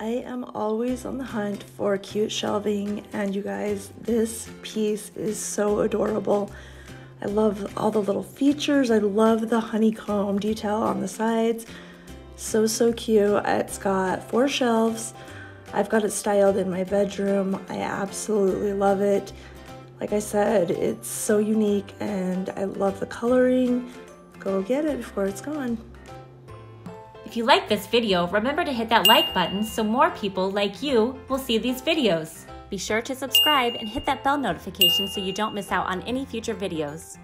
I am always on the hunt for cute shelving, and you guys, this piece is so adorable. I love all the little features. I love the honeycomb detail on the sides. So, so cute. It's got four shelves. I've got it styled in my bedroom. I absolutely love it. Like I said, it's so unique and I love the coloring. Go get it before it's gone. If you like this video, remember to hit that like button so more people like you will see these videos. Be sure to subscribe and hit that bell notification so you don't miss out on any future videos.